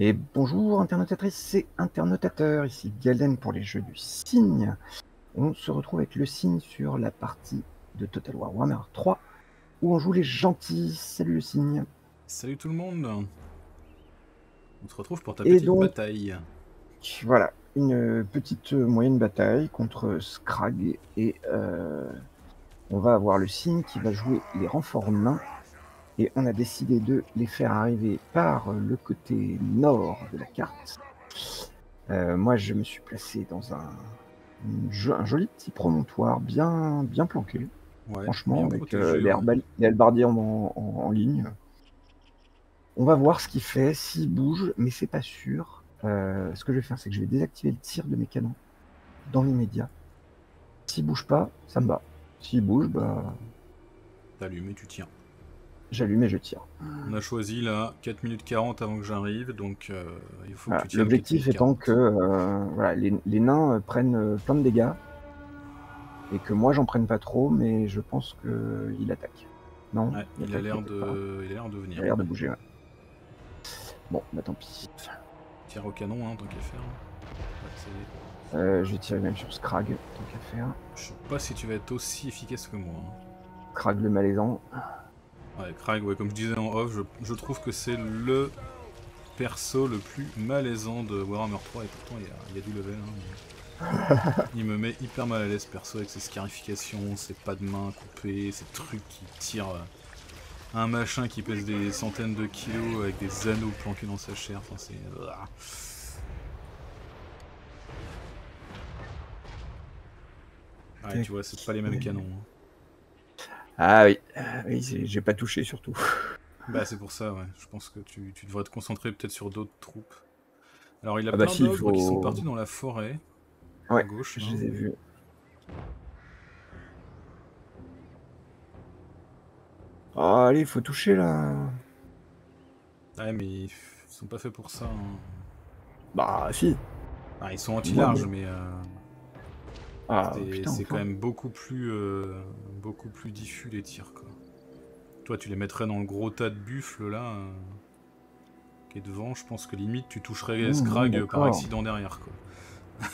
Et bonjour internautatrices et internautateurs, ici Galen pour les jeux du cygne. On se retrouve avec le cygne sur la partie de Total War Warhammer 3 où on joue les gentils. Salut le cygne. Salut tout le monde. On se retrouve pour ta petite bataille. Voilà, une petite moyenne bataille contre Scrag et euh, on va avoir le cygne qui va jouer les renforts et on a décidé de les faire arriver par le côté nord de la carte. Euh, moi, je me suis placé dans un, un joli petit promontoire bien, bien planqué. franchement, avec euh, les halbardiers en, en, ligne. On va voir ce qu'il fait, s'il bouge, mais c'est pas sûr. Euh, ce que je vais faire, c'est que je vais désactiver le tir de mes canons dans l'immédiat. S'il bouge pas, ça me va. S'il bouge, bah. T'allumes et tu tiens. J'allume et je tire. On a choisi là 4 minutes 40 avant que j'arrive, donc euh, il faut que tu tires. L'objectif étant que euh, voilà, les, nains euh, prennent plein de dégâts et que moi j'en prenne pas trop, mais je pense qu'il attaque. Non il, a l'air de... il a l'air de venir. Il a l'air de bouger, Bon, bah tant pis. Tire au canon, hein, tant qu'à faire. je vais tirer même sur Scrag, tant qu'à faire. Je sais pas si tu vas être aussi efficace que moi. Hein. Scrag le malaisant. Ouais, Krag, ouais, comme je disais en off, je, trouve que c'est le perso le plus malaisant de Warhammer 3 et pourtant il y a, du level. Hein, il me met hyper mal à l'aise perso avec ses scarifications, ses pas de main coupés, ses trucs qui tirent euh, un machin qui pèse des centaines de kilos avec des anneaux planqués dans sa chair. Enfin c'est. Ouais, tu vois, c'est pas les mêmes canons. Hein. Ah oui, oui j'ai pas touché surtout. Bah c'est pour ça, ouais. Je pense que tu, devrais te concentrer peut-être sur d'autres troupes. Alors il a ah bah plein d'ogres qui sont partis dans la forêt. Ouais, à gauche, je les ai vus. Oh, allez, il faut toucher là. Ouais, mais ils sont pas faits pour ça. Hein. Bah, si. Ah, ils sont anti-large, mais. Euh... Ah, c'est quand même beaucoup plus, euh, beaucoup plus diffus les tirs. Quoi. Toi, tu les mettrais dans le gros tas de buffles là, euh, qui est devant. Je pense que limite tu toucherais mmh, Scrag par accident derrière. Quoi.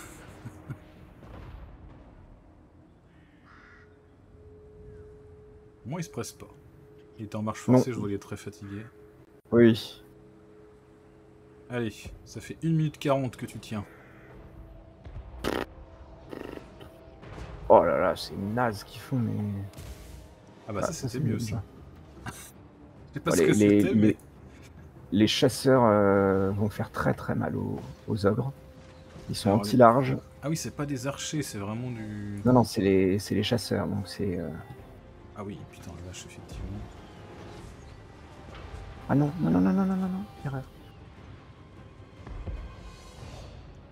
Moi, il se presse pas. Il est en marche forcée, je vois qu'il est très fatigué. Oui. Allez, ça fait 1 minute 40 que tu tiens. Oh là là, c'est naze qu'ils font, mais. Ah bah ça, c'était mieux ça. Je sais pas ce que les, mais... les, chasseurs euh, vont faire très très mal aux, ogres. Ils sont anti-large. Ah oui, c'est pas des archers, c'est vraiment du. Non, non, c'est les, les chasseurs, donc c'est. Euh, ah oui, putain, la vache, effectivement. Ah non, non, non, non, non, non, non, non, erreur.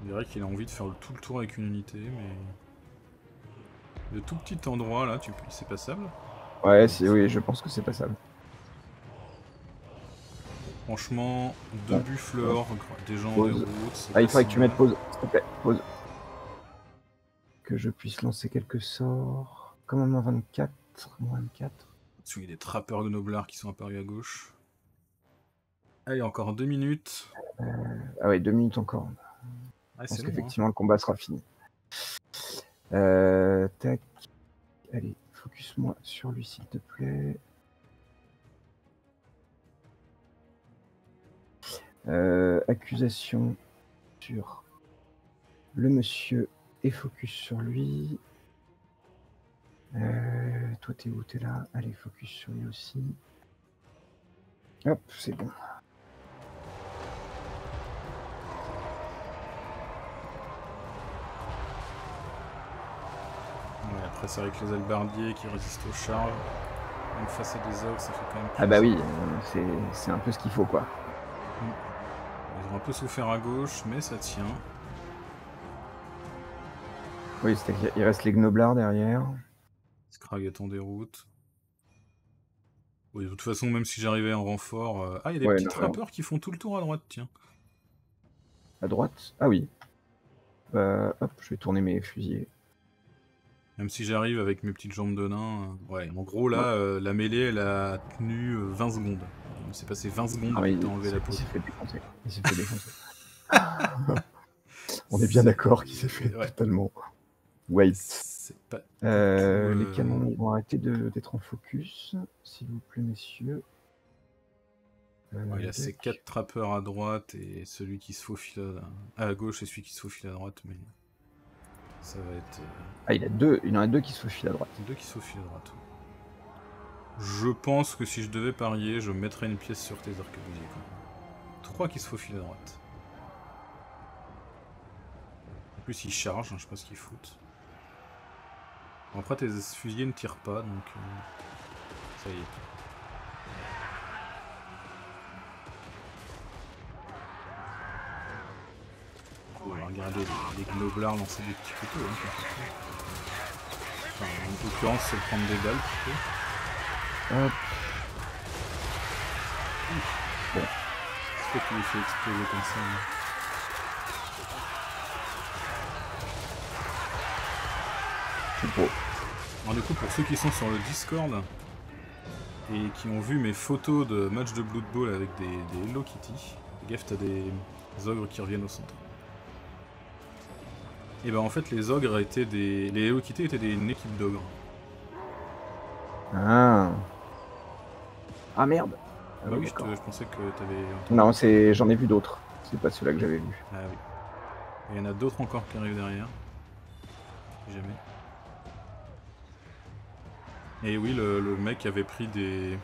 On dirait qu'il a envie de faire tout le tour avec une unité, mais. De tout petit endroit là, tu... c'est passable Ouais, oui, je pense que c'est passable. Franchement, deux buffles des gens, des routes. Ah, il faudrait que tu mettes pause, s'il te plaît, pause. Que je puisse lancer quelques sorts. Comme moins 24, moins 24. Il y a des trappeurs de noblards qui sont apparus à gauche. Allez, encore deux minutes. Euh, ah ouais, deux minutes encore. Ah, je pense qu'effectivement, hein. le combat sera fini. Euh, tac. Allez, focus-moi sur lui, s'il te plaît. Euh, accusation sur le monsieur et focus sur lui. Euh, toi, t'es où? T'es là? Allez, focus sur lui aussi. Hop, c'est bon. C'est vrai que les albardiers qui résistent au char, même face à des ogres, ça fait quand même. Ah bah oui, euh, c'est un peu ce qu'il faut quoi. Mm. Ils ont un peu souffert à gauche, mais ça tient. Oui, c'est qu'il reste les gnoblards derrière. Scrag est en déroute. Oui, de toute façon, même si j'arrivais en renfort. Euh, ah, il y a des petits trappeurs qui font tout le tour à droite, tiens. À droite? Ah oui. Euh, hop, je vais tourner mes fusiliers. Même si j'arrive avec mes petites jambes de nain. euh, Ouais, en gros, là, euh, la mêlée, elle a tenu euh, 20 secondes. Il s'est passé 20 secondes Ah pour oui, enlever la il peau. s'est fait défoncer. Il s'est fait défoncer. On est bien d'accord qu'il s'est fait Ouais. totalement. Wait. Pas. Euh, Euh, Les canons ils vont arrêter d'être en focus, s'il vous plaît, messieurs. Euh, Ouais, il y a ces quatre trappeurs à droite et celui qui se faufile à, à gauche et celui qui se faufile à droite, mais ça va être euh, Ah, il, a deux, il y en a deux qui se faufilent à droite. deux qui se faufilent à droite. Je pense que si je devais parier, je mettrais une pièce sur tes arquebusiers. Trois qui se faufilent à droite. En plus, ils chargent, hein, je sais pas ce qu'ils foutent. Bon, après, tes fusiliers ne tirent pas, donc euh, ça y est. regarder les, les lancer des petits couteaux. Hein, enfin, en l'occurrence, c'est prendre des balles plutôt. Hop. Pourquoi tu les fais exploser comme ça hein C'est beau. Alors du coup, pour ceux qui sont sur le Discord et qui ont vu mes photos de match de Blood Bowl avec des, des Hello Kitty, fais gaffe, t'as des ogres qui reviennent au centre. Et ben en fait, les ogres étaient des... Les Hello Kitty étaient des, une équipe d'ogres. Ah. Ah merde. Bah oui, oui, je, te- d'accord. je pensais que t'avais... Non, c'est j'en ai vu d'autres. C'est pas ceux-là que j'avais vu. Ah oui. Il y en a d'autres encore qui arrivent derrière. Si jamais. Et oui, le, le mec avait pris des...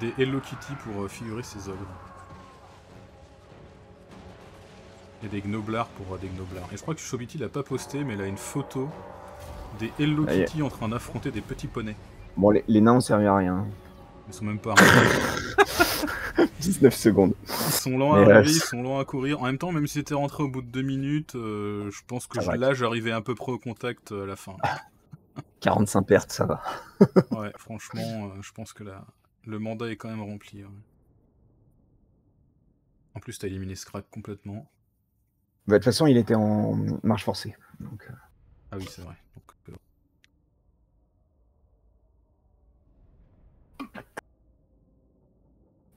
Des Hello Kitty pour euh, figurer ses ogres. Et des gnoblards pour euh, des gnoblards. Et je crois que Chobiti l'a pas posté, mais il a une photo des Hello Ah, y a- Kitty en train d'affronter des petits poneys. Bon, les, les nains ont servi à rien. Ils sont même pas arrivés. 19 secondes. Ils sont lents à Mais, euh, arriver, ils sont lents à courir. En même temps, même si c'était rentré au bout de deux minutes, euh, je pense que je- va. là j'arrivais à peu près au contact à la fin. 45 pertes, ça va. Ouais, franchement, euh, je pense que là, le mandat est quand même rempli. ouais. En plus, t'as éliminé Scrap complètement. Bah, De toute façon, il était en marche forcée. Donc, euh, Ah oui, c'est vrai. Donc,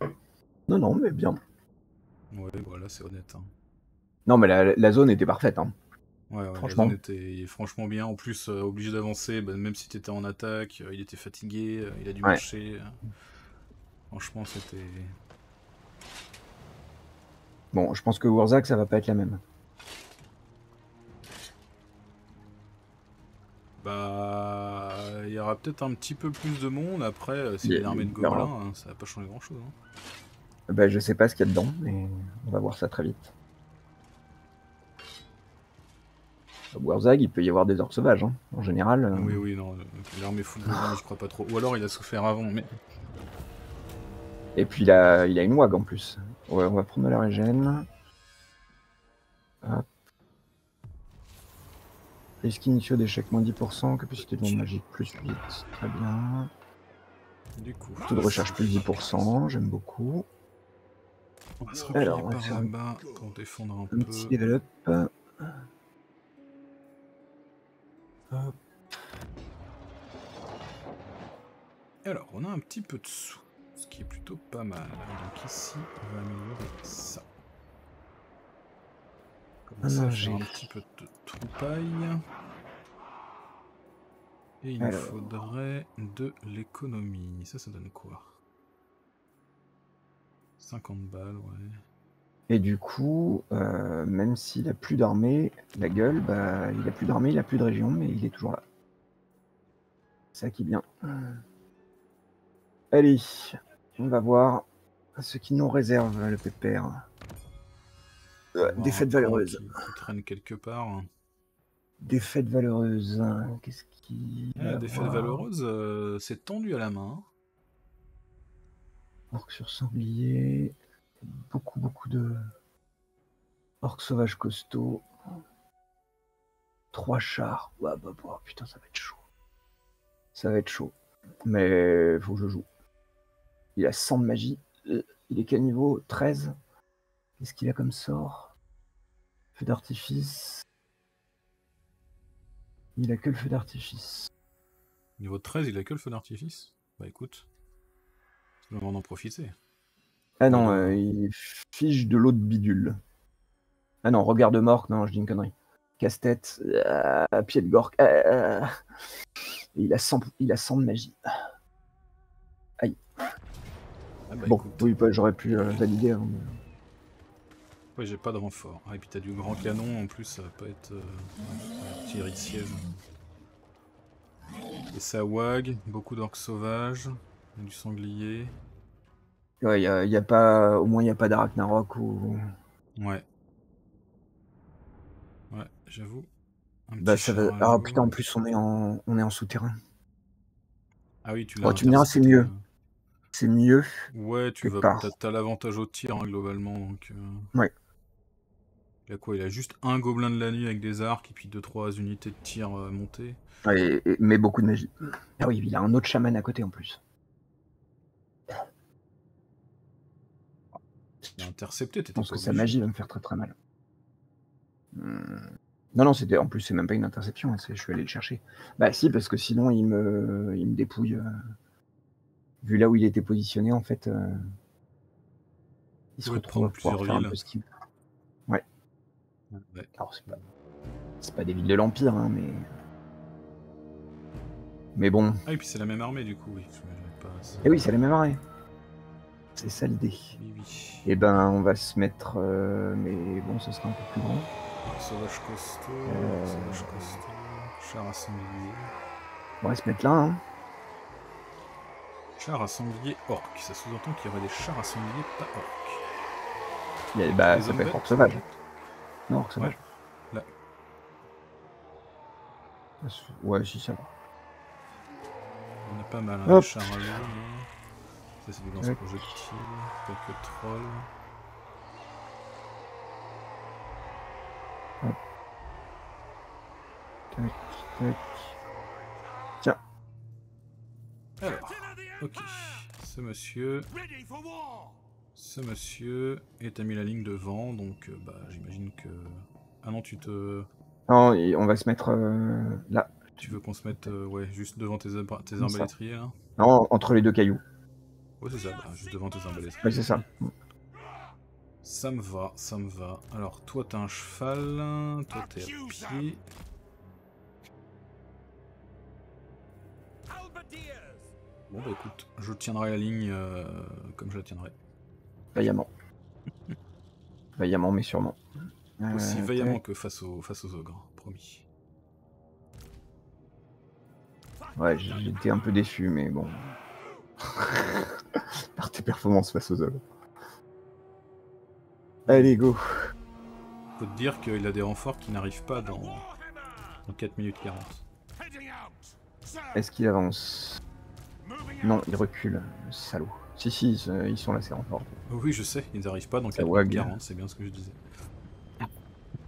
euh, Non, non, mais bien. ouais, voilà, c'est honnête. hein. Non, mais la, la zone était parfaite. Hein. Ouais, ouais, Franchement. la zone était franchement bien. En plus, euh, obligé d'avancer, bah, même si t'étais en attaque, euh, il était fatigué, il a dû Ouais. marcher. Franchement, c'était. Bon, je pense que Warzak, ça va pas être la même. Bah, il y aura peut-être un petit peu plus de monde. Après, euh, c'est Il y a- une armée de gobelins, hein, ça va pas changer grand chose. Bah, je sais pas ce qu'il y a dedans, mais on va voir ça très vite. À Warzag, il peut y avoir des orques sauvages. hein. En général, euh, Oui, oui, non, euh, l'armée full gobelins, je crois pas trop. Ou alors il a souffert avant, mais. Et puis il a, il a une wag en plus. Ouais, on va prendre de la régène. Hop. Risque initiaux d'échec moins 10%, capacité de magique plus 8. Très bien. Du coup. Taux de recherche plus 10%, j'aime beaucoup. On va se replier Alors, on va par faire un- là-bas pour défendre un, Un peu. petit level up. Hop. Alors, on a un petit peu de sous, ce qui est plutôt pas mal. Donc ici, on va améliorer ça. Commencer Alors, faire un j'ai- petit peu de troupaille. Et il nous Alors. faudrait de l'économie. Ça, ça donne quoi? 50 balles, ouais. Et du coup, euh, même s'il a plus d'armée, la gueule, bah, il a plus d'armée, il a plus de région, mais il est toujours là. Ça qui est bien. Allez, on va voir ce qui nous réserve le pépère. On va des fêtes valeureuses. Qui, qui traîne quelque part. Des fêtes valeureuses. Qu'est-ce qui. Ah, des fêtes valeureuses, euh, c'est tendu à la main. Orques sur sanglier. Beaucoup, beaucoup de. Orques sauvages costauds. Trois chars. Ouais, bah, bah, putain, ça va être chaud. Ça va être chaud. Mais faut que je joue. Il a 100 de magie. Euh, Il est quel niveau? 13 Qu'est-ce qu'il a comme sort? Feu d'artifice. Il a que le feu d'artifice. Niveau 13, il a que le feu d'artifice? Bah écoute, c'est le moment d'en profiter. Ah non, euh, il fiche de l'eau de bidule. Ah non, regard de mort, non, je dis une connerie. Casse-tête, euh, pied de gorque. euh, il, a 100, il a 100 de magie. Aïe. Ah bah bon, écoute, oui, bah, j'aurais pu euh, valider. hein, mais- ouais, j'ai pas de renfort. Ah, et puis t'as du grand canon en plus, ça va pas être. Euh... artillerie de siège. Et ça wag, beaucoup d'orques sauvages, du sanglier. Ouais, y a, y a pas, au moins, il n'y a pas d'Arachnarok ou. Ouais. Ouais, j'avoue. Bah, ça va. Ah putain, en plus, on est en, on est en souterrain. Ah oui, tu Oh, l'as. tu me diras, c'est mieux. C'est mieux. Ouais, tu vas. t'as l'avantage au tir hein, globalement, donc. euh, Ouais. Il a quoi Il a juste un gobelin de la nuit avec des arcs et puis 2-3 unités de tir euh, montées. Ouais, et- mais beaucoup de magie. Ah oui, il a un autre chaman à côté en plus. Il a intercepté, Je t'étais pense que sa magie va me faire très très mal. Hmm. Non, non, c'était en plus, c'est même pas une interception, hein, je suis allé le chercher. Bah si, parce que sinon il me, il me dépouille. euh, Vu là où il était positionné, en fait, euh, il se retrouve à pouvoir faire un peu ce qu'il veut. Ouais. Alors c'est pas, c'est pas des villes de l'Empire, hein, mais. Mais bon, Ah, et puis c'est la même armée du coup, oui. Pas et oui, c'est la même arrêt. C'est ça l'idée. Oui, oui. Et ben, on va se mettre, euh, mais bon, ce sera un peu plus grand. Sauvage costaud, Euh. sauvage costaud, char à sanglier. On va se mettre là, hein. Char à sanglier orc. Ça sous-entend qu'il y aurait des chars à sanglier pas orc. Bah, ça peut être orc sauvage. Non. Là. Ouais, si ça va. On a pas mal, hein, des l'eau. hein. Ça c'est du Tac. lance-projectiles, quelques trolls. Tac, tac. Tiens, Alors, ok. Ce monsieur, ce monsieur, et t'as mis la ligne devant, donc euh, bah j'imagine que... Ah non, tu te... non, on va se mettre euh, là. Tu veux qu'on se mette euh, ouais, juste devant tes, tes arbalétriers là Non, entre les deux cailloux. Ouais, c'est ça, bah, juste devant tes arbalétriers. Ouais, c'est ça. Ça me va, ça me va. Alors, toi, t'as un cheval, toi, t'es à pied. Bon, bah écoute, je tiendrai la ligne euh, comme je la tiendrai. Vaillamment. Vaillamment, mais sûrement. Aussi Euh, vaillamment tac. que face aux, face aux ogres, promis. Ouais, j'étais un peu déçu, mais bon. Par tes performances face aux hommes. Allez, go. Faut te dire qu'il a des renforts qui n'arrivent pas dans, dans 4 minutes 40. Est-ce qu'il avance? Non, il recule, le salaud. Si, si, ils sont- ils sont là, c'est renforts. Oh oui, je sais, ils n'arrivent pas dans Ça 4 wag. minutes 40, c'est bien ce que je disais.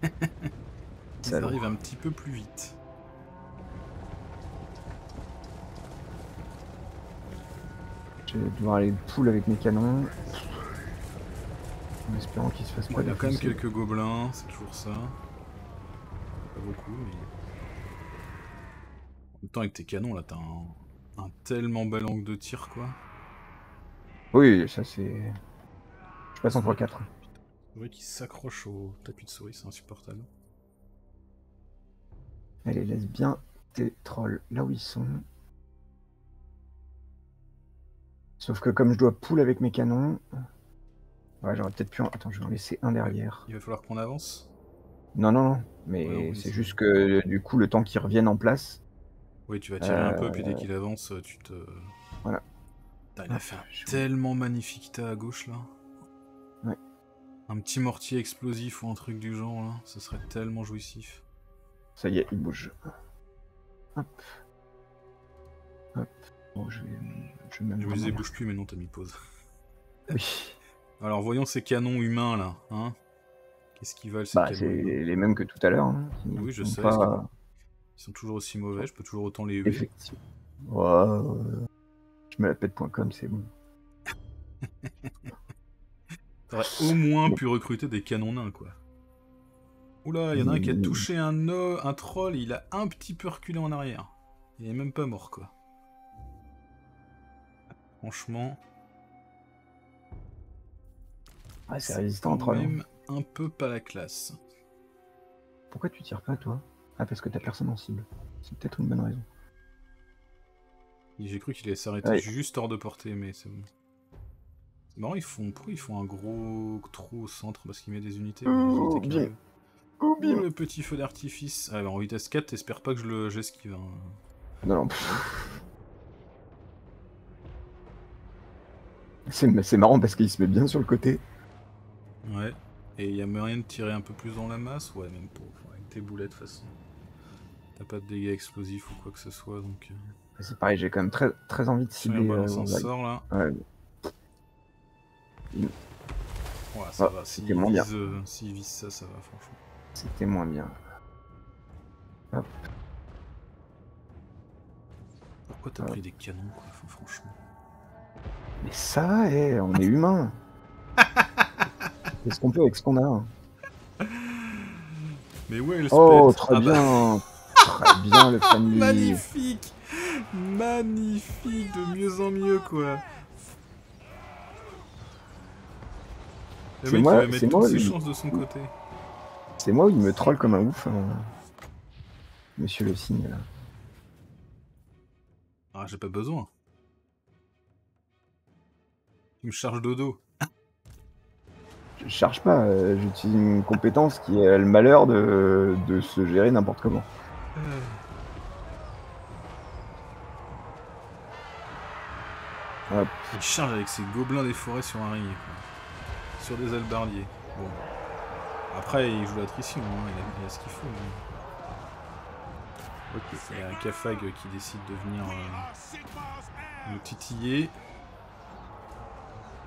Ils Salaud. arrivent un petit peu plus vite. Je vais devoir aller poule avec mes canons. En espérant qu'il se fasse Bon, pas il y a quand même quelques gobelins, c'est toujours ça. Pas beaucoup, mais. En même temps, avec tes canons, là, t'as un, un tellement bel angle de tir, quoi. Oui, ça c'est. Je passe en 3-4. C'est vrai qu'ils s'accrochent au tapis de souris, c'est insupportable. Allez, laisse bien tes trolls là où ils sont. Sauf que comme je dois poule avec mes canons. Ouais, j'aurais peut-être pu. en- Attends, je vais en laisser un derrière. Il va falloir qu'on avance? Non, non, non. Mais Ouais, oui, c'est juste que du coup, le temps qu'ils reviennent en place. Oui, tu vas tirer un peu, Euh, puis dès qu'il avance, tu te. Voilà. Putain, il a Hop, fait un je- tellement magnifique tas à gauche, là. Ouais. Un petit mortier explosif ou un truc du genre, là. Ce serait tellement jouissif. Ça y est, il bouge. Hop. Hop. Bon, je vais. Je vais même Je me disais, bouge plus, mais non, t'as mis pause. Oui. Alors, voyons ces canons humains, là. Hein Qu'est-ce qu'ils valent, ces Bah, c'est les mêmes que tout à l'heure. hein, Oui, je sais. Pas... Ils sont toujours aussi mauvais, je peux toujours autant les huer. Effectivement. Ouais, ouais. Je me la pète.com, c'est bon. T'aurais au moins pu recruter des canons nains, quoi. Oula, il y en a un qui a touché un, un troll, il a un petit peu reculé en arrière. Il est même pas mort, quoi. Franchement. Ouais, c'est résistant troll. Même un peu pas la classe. Pourquoi tu tires pas, toi? Ah, parce que t'as personne en cible. C'est peut-être une bonne raison. J'ai cru qu'il allait s'arrêter juste hors de portée, mais c'est bon. C'est marrant, ils font... pourquoi ils font un gros trou au centre Parce qu'il met des unités? Oh. Oh, bien. le petit feu d'artifice. Ah, en vitesse 4, t'espères pas que je le. Hein. Non, non. C'est marrant parce qu'il se met bien sur le côté. Ouais. Et il y a moyen de tirer un peu plus dans la masse? Ouais, même pour. Avec tes boulettes, de toute façon. T'as pas de dégâts explosifs ou quoi que ce soit, donc. C'est pareil, j'ai quand même très, très envie de cibler. Euh, sort là. Ouais. Ouais, ça va. S'il moins bien. Euh, vise ça, ça va, franchement. C'était moins bien. Hop. Pourquoi t'as pris des canons, quoi, franchement Mais ça, eh, on est humain. Qu'est-ce qu'on peut avec ce qu'on a hein Mais ouais, le Oh, très ah bah. bien. Très bien, le family. Magnifique Magnifique, de mieux en mieux, quoi. Le mec, moi, il va mettre toutes ses chances de son côté. C'est moi où il me troll comme un ouf, hein. Monsieur le cygne, là. Ah, j'ai pas besoin. Il me charge dodo. Je charge pas, euh, j'utilise une compétence qui a le malheur de, de se gérer n'importe comment. Euh. Il charge avec ses gobelins des forêts sur un ring. Sur des albardiers. Bon. Après, il joue l'attrition, hein. il, a, ce qu'il faut. Ok, il y a un Cafag qui décide de venir euh, nous titiller.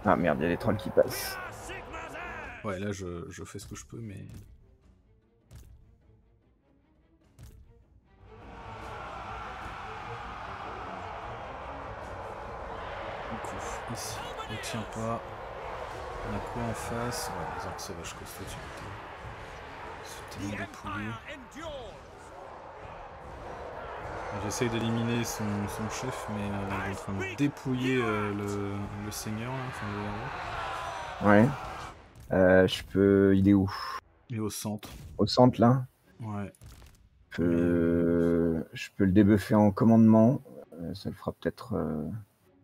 Ah merde, il y a des trolls qui passent. Ouais, là je, je fais ce que je peux, mais Ici, on tient pas. On a quoi en face? Ouais, les arcs sauvages costauds, tu C'est tellement dépouillé. J'essaye d'éliminer son, son, chef, mais euh, il est en train de dépouiller euh, le, le, seigneur, là, enfin le héros. Ouais. Euh, je peux. Il est où? Il est au centre. Au centre, là? Ouais. Je peux, je peux le débuffer en commandement. Euh, ça le fera peut-être.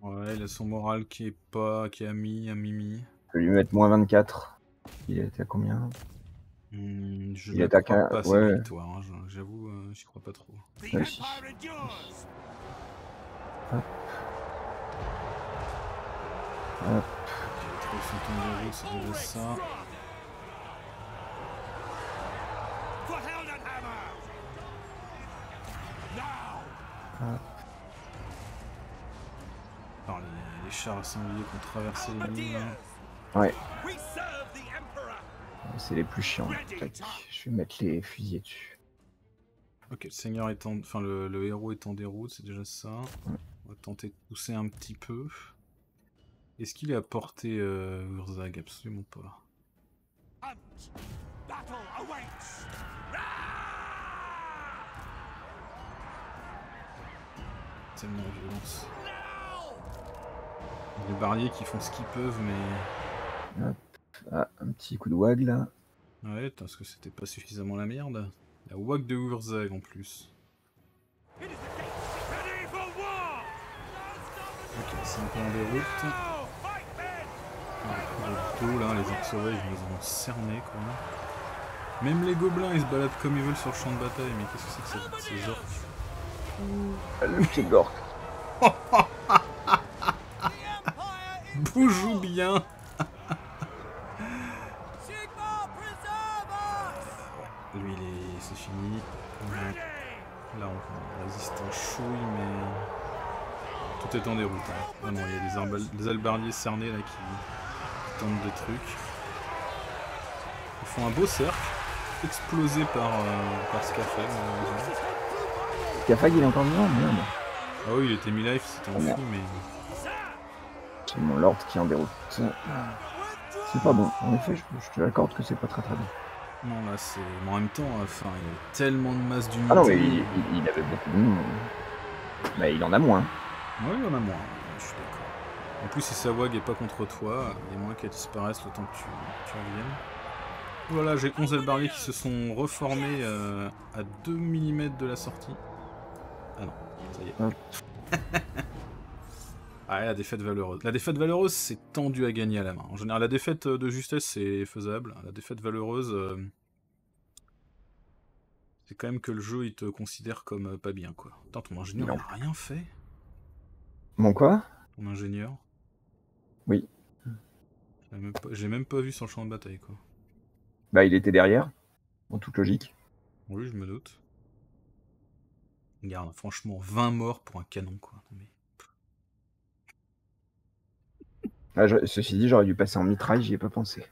Ouais, il a son moral qui est pas. qui est à mi, à mimi. Je peux lui mettre moins 24. Il était à combien? Hmm, Je il attaque à... pas ouais. victoire, hein, j'avoue, euh, j'y crois pas trop. Ouais. Hop. Hop. Ok, son c'est déjà ça. Hop. Les, chars à sangliers qui ont traversé les lignes. Ouais. C'est les plus chiants. Je vais mettre les fusils dessus. Ok, le seigneur est en... Enfin, le, héros est en déroute, c'est déjà ça. On va tenter de pousser un petit peu. Est-ce qu'il est à portée euh, Urzag? Absolument pas. Tellement de violence. Les barriers qui font ce qu'ils peuvent, mais. Ah, un petit coup de wag là. Ouais, parce que c'était pas suffisamment la merde. La wag de Urzag en plus. Ok, c'est un peu en déroute. Le dos là, les orques sauvages, ils nous ont cerné quoi. Même les gobelins ils se baladent comme ils veulent sur le champ de bataille, mais qu'est-ce que c'est que ces orques Le pied. joue bien. Lui, il est... c'est fini. Là, on résiste un chouille, mais tout est en déroute. Hein. Ah non, il y a des, des albardiers cernés là qui... tentent des trucs. Ils font un beau cercle, explosé par, euh, par Scafag. Scafag, il est encore vivant, merde. Ah oui, il était mi-life, c'était enfui, mais. C'est mon lord qui en déroute. C'est pas bon. En effet, je, te l'accorde que c'est pas très très bon. Non, là, c'est. mais En même temps, enfin, il y a tellement de masse d'unité. Ah non, mais il, il- il avait beaucoup de monde. Bah, il en a moins. Ouais, il en a moins, je suis d'accord. En plus, si Sawag est pas contre toi, il y a moins qu'elle disparaisse le temps que tu, tu reviennes. Voilà, j'ai 11 Elbarliers qui se sont reformés euh, à 2 mm de la sortie. Ah non, ça y est. Ah, la défaite valeureuse. La défaite valeureuse, c'est tendu à gagner à la main. En général, la défaite de justesse, c'est faisable. La défaite valeureuse, euh, c'est quand même que le jeu, il te considère comme euh, pas bien, quoi. Putain, ton ingénieur, Non. il a rien fait Bon, quoi? Ton ingénieur? Oui. J'ai même, pas- j'ai même pas vu le champ de bataille, quoi. Bah, il était derrière, en toute logique. Oui, je me doute. Regarde, franchement, 20 morts pour un canon, quoi. Mais- Ah, je- ceci dit, j'aurais dû passer en mitraille, j'y ai pas pensé.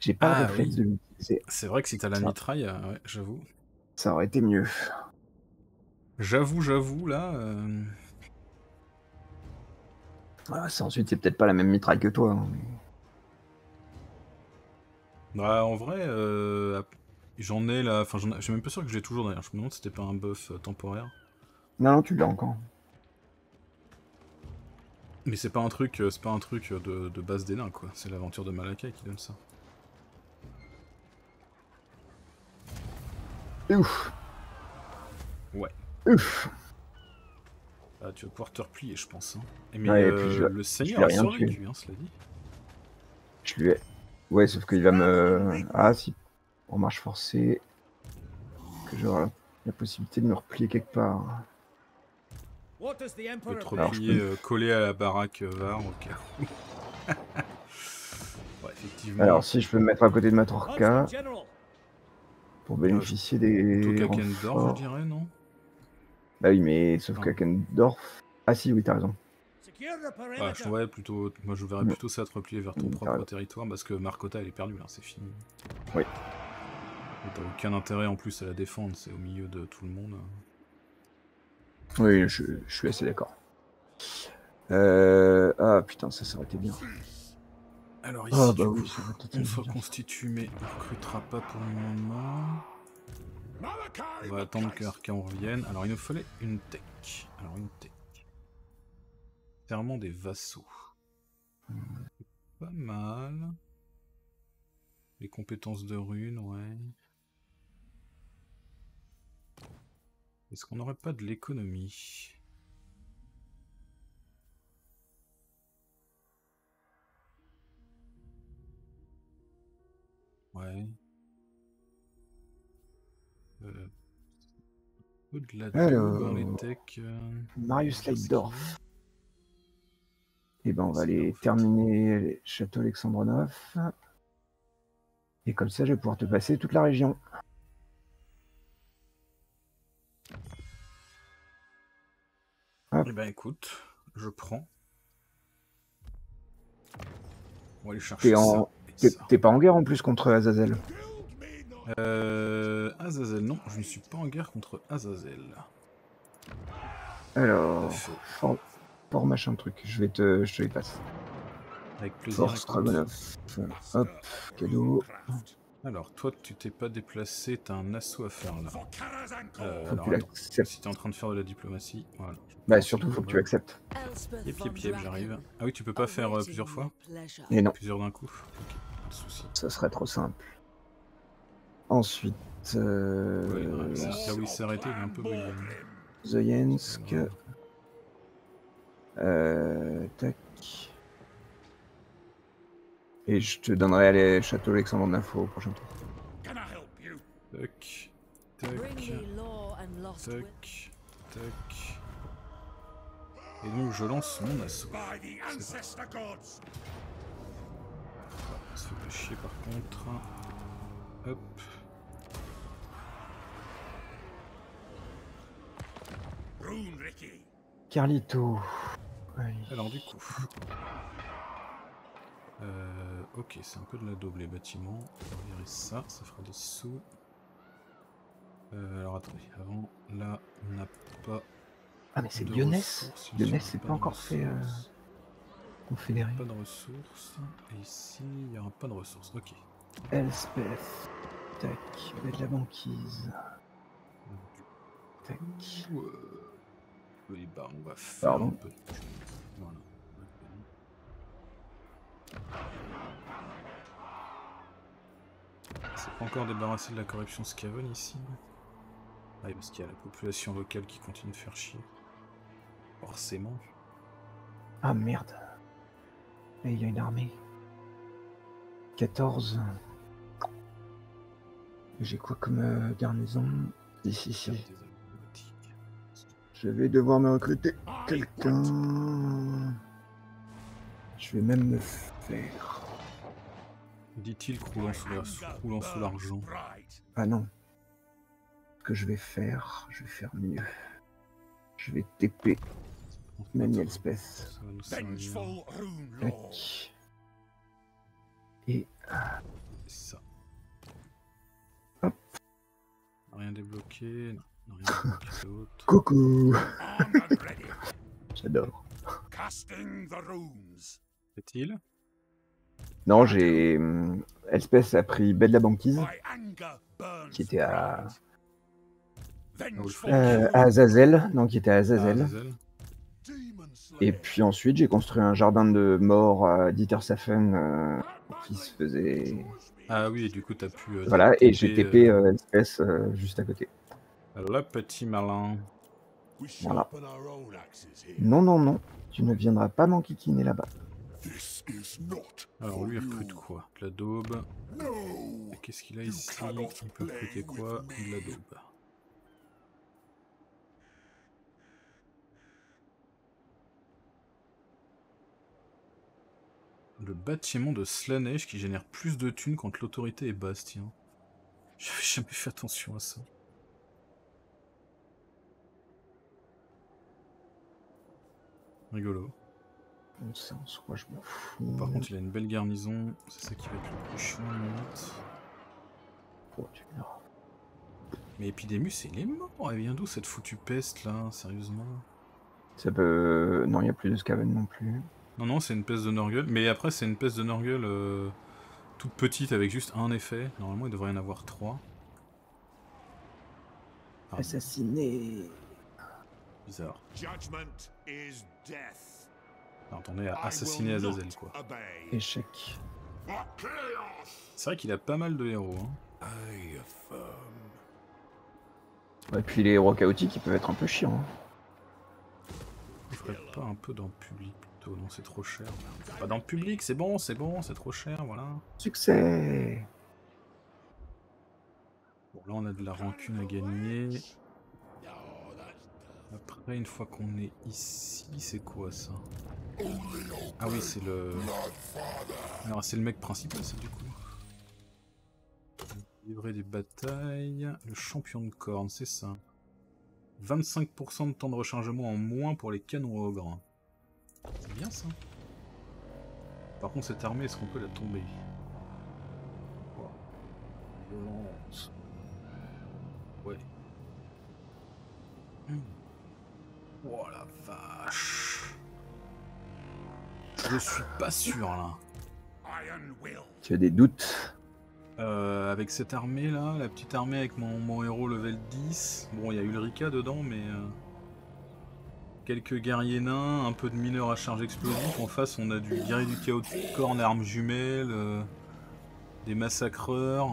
J'ai pas Ah, le réflexe oui. de l'utiliser. C'est vrai que si t'as la Ça. mitraille, euh, ouais, j'avoue. Ça aurait été mieux. J'avoue, j'avoue, là... euh, Ah, ça, ensuite, c'est peut-être pas la même mitraille que toi. hein, mais- Bah, en vrai, euh, j'en ai là... Enfin, j'en ai- je suis même pas sûr que j'ai toujours, d'ailleurs. Je me demande si c'était pas un buff euh, temporaire. Non, non, tu l'as encore. Mais c'est pas un truc, euh, c'est pas un truc euh, de, de base des nains, quoi. C'est l'aventure de Malakai qui donne ça. Ouf. Ouais. Ouf. Ah, tu vas pouvoir te replier, je pense. hein. Et mais Ouais, et euh, puis je- le seigneur a survécu, hein, cela dit. Je lui ai. Ouais, sauf qu'il va me. Ah, si. En marche forcée. Que j'aurai la possibilité de me replier quelque part. Alors, replier, euh, coller à la baraque euh, Var au cas où. ouais, effectivement. Alors, si je peux me mettre à côté de ma General. pour bénéficier des. Tokakendorf, renforts. je dirais, non? Bah oui, mais sauf Non. qu'Akendorf. Ah si, oui, t'as raison. Ouais, perimeter. je ouais, plutôt, moi je verrais Mm. plutôt ça te replier vers ton Mm, propre territoire parce que Marcotta elle est perdue là, c'est fini. Oui. T'as aucun intérêt en plus à la défendre, c'est au milieu de tout le monde. Oui, je, je suis assez d'accord. Euh... Ah putain, ça, été bien. Alors ici, Ah bah oui, une fois constitué, mais on recrutera pas pour le moment. On va attendre que Arcan revienne. Alors il nous fallait une tech. Alors une tech. Clairement des vassaux. Pas mal. Les compétences de runes, ouais. Est-ce qu'on n'aurait pas de l'économie? Ouais. Euh, de Alors. dans les techs. euh, Marius Leitdorf. Et ben, on va aller fait. terminer Château Alexandre Et comme ça, je vais pouvoir te passer toute la région. Eh ben écoute, je prends. On va aller chercher T'es en- ça. pas en guerre en plus contre Azazel. Euh, Azazel, non, je ne suis pas en guerre contre Azazel. Alors, fort, fort machin truc. Je vais te, je te les passe. Avec plaisir. Force. Dragonov. Hop, cadeau. Alors, toi, tu t'es pas déplacé, t'as un assaut à faire là. Euh, Faut que alors, tu attends. Si t'es en train de faire de la diplomatie, voilà. Bah surtout, faut que tu acceptes. Yep, yep, yep, j'arrive. Ah oui, tu peux pas faire euh, plusieurs fois Et non, Plusieurs d'un coup Ok, pas de soucis. ça serait trop simple. Ensuite, euh, Ouais, ouais, c'est- là où il s'est arrêté, il est un peu brillant. Zoyensk. Euh, tac. Et je te donnerai les châteaux Alexandre d'Info au prochain tour. Can I help you? Tac, tac, tac, tac. Et donc je lance mon assaut. By the ancestor gods. On se fait pas chier par contre. Hop. Carlito. Ouais. Alors du coup. Euh, ok, c'est un peu de la daube les bâtiments. On va virer ça, ça fera des sous. Euh, alors attendez, avant, là, on n'a pas. Ah mais c'est Lyonès, semble, c'est pas encore fait euh, confédéré. Pas de ressources. Et ici, il n'y aura pas de ressources. Ok. Elspeth. Tac, il y a de la banquise. Tac. coup, euh, oui, bah, on va faire Pardon. un peu de thunes. Voilà. C'est pas encore débarrassé de la corruption Scaven ici Ah oui, parce qu'il y a la population locale qui continue de faire chier. Forcément. Ah merde. Et il y a une armée. 14. J'ai quoi comme euh, garnison? Ici, ici. Je vais devoir me recruter quelqu'un. Je vais même me faire. Dit-il croulant sous la- croulant sous l'argent. Ah non. Ce que je vais faire, je vais faire mieux. Je vais TP lord. Tac. Et ça. Hop. Rien débloqué. Non, rien débloqué coucou. J'adore. Casting the runes. Fait-il? Non, j'ai. hum, Elspeth a pris Belle la banquise, qui était à, euh, à Azazel. Non, qui était à Azazel. Et puis ensuite, j'ai construit un jardin de mort à Dietersafen euh, qui se faisait. Ah oui, et du coup, t'as pu. euh, Voilà, et j'ai TP, TP euh, juste à côté. Le petit malin. Voilà. Non, non, non, tu ne viendras pas m'enquiquiner là-bas. This is not Alors lui, il recrute quoi De la daube. Qu'est-ce qu'il a ici Il peut recruter quoi De la daube. Le bâtiment de Slanesh qui génère plus de thunes quand l'autorité est basse, tiens. J'avais jamais fait attention à ça. Rigolo. Bon sens, quoi, je m'en fous. Par contre, il a une belle garnison. C'est ça qui va être le plus chiant, limite. Oh, tu. Mais Epidemus, il est mort. Elle vient d'où cette foutue peste là, sérieusement? Ça peut. Non, il n'y a plus de Scaven non plus. Non, non, c'est une peste de Norgul. Mais après, c'est une peste de Norgul euh, toute petite avec juste un effet. Normalement, il devrait y en avoir trois. Ah, Assassiné. bizarre. Judgment is death. Alors, on est à assassiner Azazel, quoi. Échec. C'est vrai qu'il a pas mal de héros. Hein. Et puis les héros chaotiques, ils peuvent être un peu chiants. hein. Il ferait pas un peu dans le public plutôt Non, c'est trop cher. Pas dans le public, c'est bon, c'est bon, c'est trop cher, voilà. Succès Bon, là, on a de la rancune à gagner. Après, une fois qu'on est ici, c'est quoi ça? Ah oui, c'est le. Alors, c'est le mec principal, ça, du coup. Livrer des batailles. Le champion de corne, c'est ça. 25% de temps de rechargement en moins pour les canons ogres. C'est bien ça. Par contre, cette armée, est-ce qu'on peut la tomber? Violence. Ouais. Oh la vache. Je suis pas sûr là. Tu as des doutes Euh, avec cette armée là, la petite armée avec mon, mon héros level 10. Bon, il y a Ulrika dedans, mais. euh, quelques guerriers nains, un peu de mineurs à charge explosive. En face, on a du guerrier du chaos de corne, armes jumelles, euh, des massacreurs,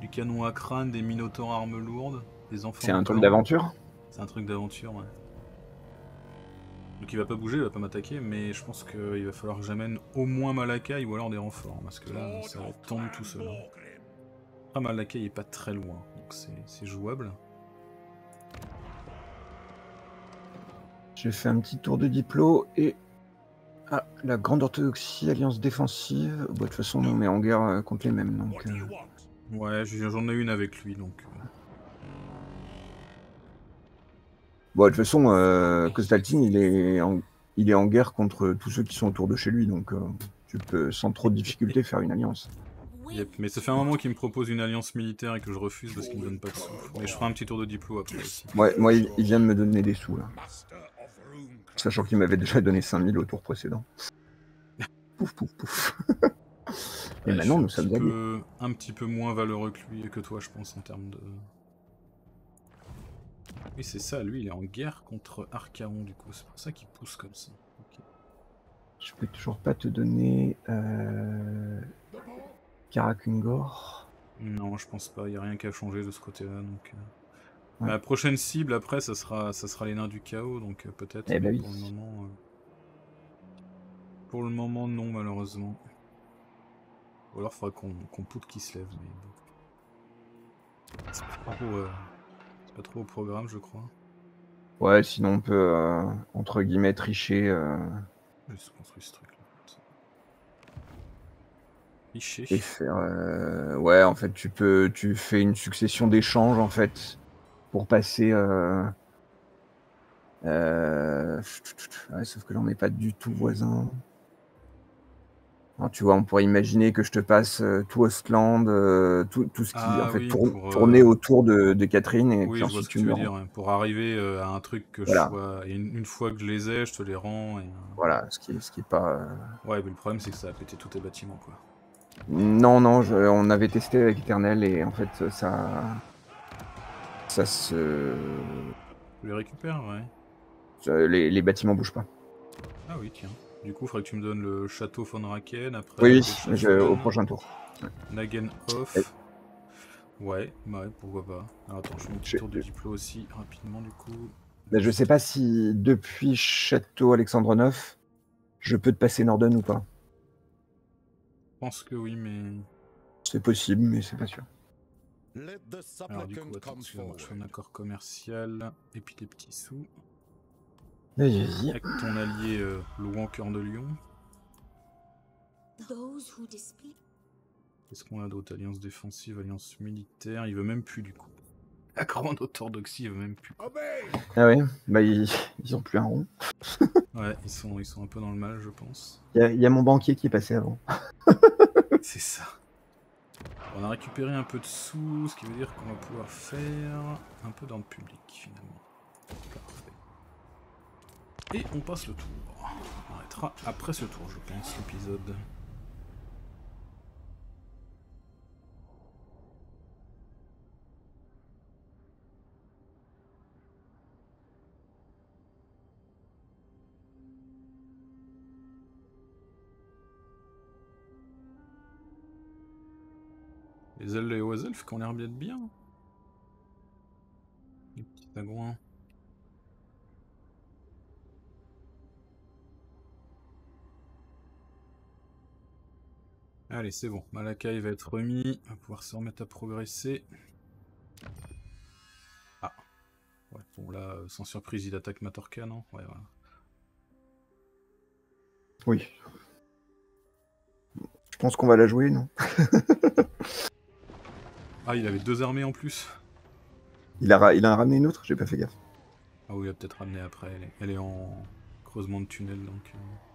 du canon à crâne, des minotaures armes lourdes, des enfants. C'est un de truc d'aventure C'est un truc d'aventure, ouais. Donc il va pas bouger, il va pas m'attaquer, mais je pense qu'il va falloir que j'amène au moins Malakai ou alors des renforts, parce que là, ça va être tendu tout seul. hein. Après, Malakai est pas très loin, donc c'est jouable. J'ai fait un petit tour de diplo et. Ah, la Grande Orthodoxie, Alliance Défensive. Bon, de toute façon, on est en guerre euh, contre les mêmes. Donc, euh? Ouais, j'en ai une avec lui, donc... euh, Bon, de toute façon, euh, il est, en... il est en guerre contre tous ceux qui sont autour de chez lui. Donc, euh, tu peux sans trop de difficulté faire une alliance. yep. Mais ça fait un moment qu'il me propose une alliance militaire et que je refuse parce qu'il me donne pas de sous. Mais je ferai un petit tour de diplo après aussi. Ouais, moi, il, il vient de me donner des sous, là. Master of rune. Sachant qu'il m'avait déjà donné 5000 au tour précédent. Pouf, pouf, pouf. Et Ouais, maintenant, nous sommes peu, un petit peu moins valeureux que lui et que toi, je pense, en termes de. Oui, c'est ça, lui, il est en guerre contre Archaon, du coup. C'est pour ça qu'il pousse comme ça. Je peux toujours pas te donner euh... Karakungor. Non, je pense pas, il n'y a rien qui a changé de ce côté-là. Donc, euh. Ouais. La prochaine cible, après, ça sera, ça sera les nains du chaos, donc euh, peut-être. Eh oui. Pour le moment. euh, Pour le moment, non, malheureusement. Ou alors, il faudra qu'on poutre qui se lève, mais bon. C'est pas trop. euh, C'est pas trop au programme, je crois. Ouais, sinon on peut, euh, entre guillemets, tricher. euh, Je se construit ce truc là. Cliché. et faire. euh, Ouais, en fait, tu peux, tu fais une succession d'échanges en fait pour passer. euh, euh, ouais, sauf que là, on n'est pas du tout voisins. Alors, tu vois, on pourrait imaginer que je te passe euh, tout Ostland, euh, tout, tout ce qui Ah en fait oui, tourne- pour, euh, tournait autour de, de Catherine et Oui, puis je vois ensuite ce que tu tu veux dire. hein. Pour arriver à un truc que Voilà. je sois. Et une, une fois que je les ai, je te les rends. Et... Voilà, ce qui, ce qui est pas. Ouais, mais le problème, c'est que ça a pété tous tes bâtiments, quoi. Non, non, je- on avait testé avec Eternel et en fait ça. Ça se. Tu les récupères, ouais. Les, les bâtiments bougent pas. Ah oui, tiens. Du coup, il faudrait que tu me donnes le château von Raken, après... Oui, je- au prochain tour. Nagen off. Ouais, bah ouais, pourquoi pas. Alors attends, je fais un petit tour de diplo aussi, rapidement, du coup. Ben, je sais pas si depuis Château Alexandre IX, je peux te passer Norden ou pas. Je pense que oui, mais... C'est possible, mais c'est pas sûr. Let the Alors du coup, attends, je fais un accord commercial, et puis des petits sous. Vas-y. Avec ton allié euh, Louan Cœur de Lion. Those who dispute Qu'est-ce qu'on a d'autre Alliance défensive, alliance militaire, il veut même plus du coup. La grande orthodoxie, il veut même plus. Ah ouais, bah ils, ils ont plus un rond. Ouais, ils sont, ils sont un peu dans le mal, je pense. Il y, a- il y a mon banquier qui est passé avant. C'est ça. On a récupéré un peu de sous, ce qui veut dire qu'on va pouvoir faire un peu dans le public finalement. Et on passe le tour. On arrêtera après ce tour, je pense, l'épisode. Les ailes et aux elfes qui ont l'air bien de bien. Les petits agouins. Allez, c'est bon. Malakai va être remis. On va pouvoir se remettre à progresser. Ah. Ouais, bon là, euh, sans surprise, il attaque Matorka, non? Ouais, voilà. Oui. Je pense qu'on va la jouer, non? Ah, il avait deux armées en plus il a, il a ramené une autre? J'ai pas fait gaffe. Ah oui, il a peut-être ramené après. Elle est, elle est en creusement de tunnel, donc... euh.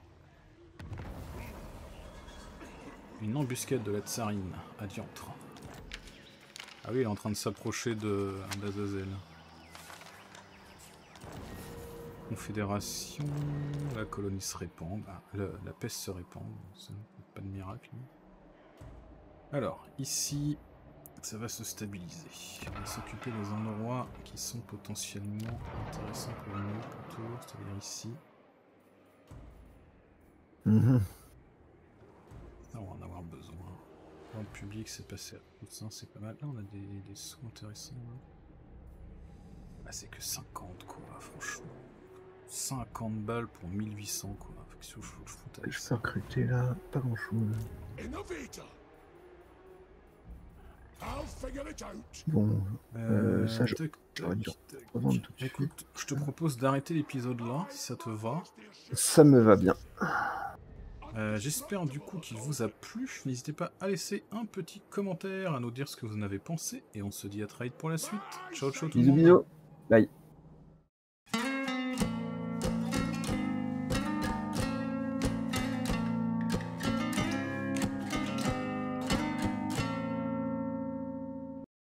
Une embuscade de la tsarine, à diantre. Ah oui, il est en train de s'approcher de d'Azazel. Confédération, la colonie se répand, bah, la peste se répand, pas de miracle. Alors, ici, ça va se stabiliser. On va s'occuper des endroits qui sont potentiellement intéressants pour nous, plutôt, c'est-à-dire ici. Mhm. Ça, on va en avoir besoin. Dans le public, c'est passé à Poussin, c'est pas mal. Là, on a des, des sous intéressants. là. Ah, c'est que 50, quoi, franchement. 50 balles pour 1800, quoi. Que je fous- je Je ça peux recruter là, pas grand chose. Innovator! I'll figure it out. Bon, Euh, ça, je- tac, tac, tac. Écoute, je te propose d'arrêter l'épisode là, si ça te va. Ça me va bien. Euh, J'espère du coup qu'il vous a plu. N'hésitez pas à laisser un petit commentaire, à nous dire ce que vous en avez pensé. Et on se dit à très vite pour la suite. Ciao, ciao tout le Bisous, monde. bisous. Bye.